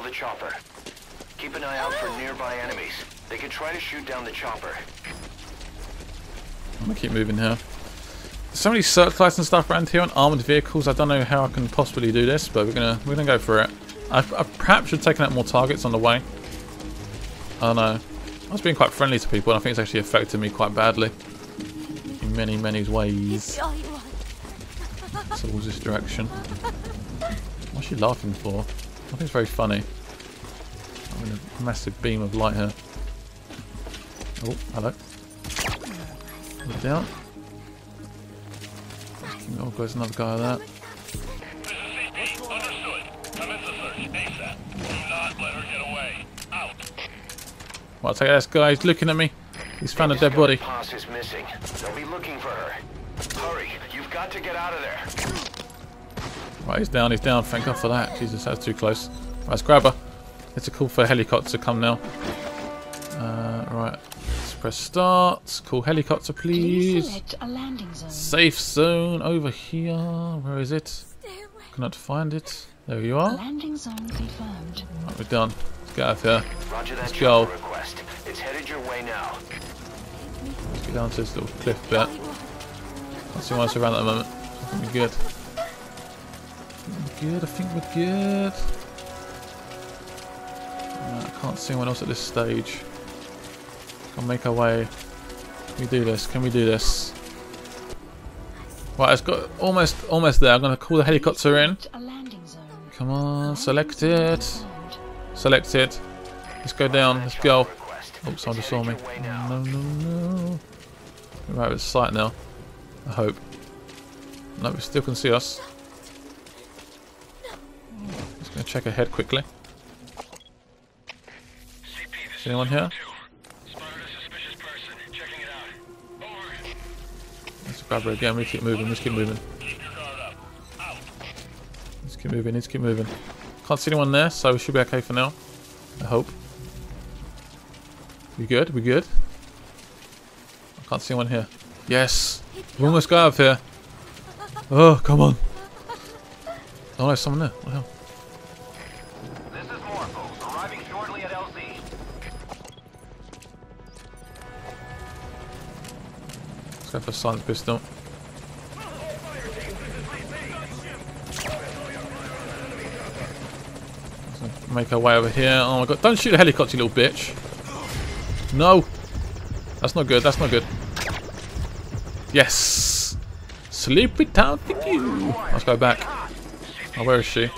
intel the chopper. Keep an eye out for nearby enemies. They could try to shoot down the chopper. I'm gonna keep moving here. There's so many searchlights and stuff around here on armored vehicles. I don't know how I can possibly do this, but we're gonna we're gonna go for it. I, I perhaps should have taken out more targets on the way. I don't know. I was being quite friendly to people, and I think it's actually affected me quite badly in many many ways. Towards this direction. What's she laughing for? I think it's very funny. I'm in a massive beam of light here. Oh, hello. Look down. Oh, there's another guy there. Well, take this guy. He's looking at me. He's found a dead body. Is missing. They'll be looking for her. Hurry, you've got to get out of there. Right, he's down. He's down. Thank God for that. Jesus, that's too close. Right, let's grab her. It's a call for a helicopter to come now. Uh, right. Let's press start. Call helicopter, Please please. a landing zone. Safe zone over here. Where is it? Cannot find it. There you are. Landing zone confirmed. Right, we're done. Let's get out of here. Roger that Let's go. request. It's headed your way now. Let's get down to this little cliff bit. Can't see what's around at the moment. I think we're good. I think we're good. I think we're good. No, I can't see anyone else at this stage. Can make our way. Can we do this? Can we do this? Right, it's got almost almost there. I'm gonna call the helicopter in. A landing zone. Come on, select it. Select it. Let's go down. Let's go. Request. Oh, someone just saw me. headed your. No, no, no. We're right with sight now. I hope. No, we still can see us. Just gonna check ahead quickly. CP, anyone here? Let's grab her again. We keep moving. Let's keep moving. Let's keep moving. Let's keep moving. Can't see anyone there, so we should be okay for now. I hope. We good? We good? I can't see anyone here. Yes! We almost got out of here. Oh, come on. Oh, there's someone there. What the hell? Let's for a silent pistol. Let's Make our way over here. Oh my god. Don't shoot a helicopter, you little bitch. No. That's not good. That's not good. Yes. Sleepy town, thank you. Let's go back. Oh, where is she?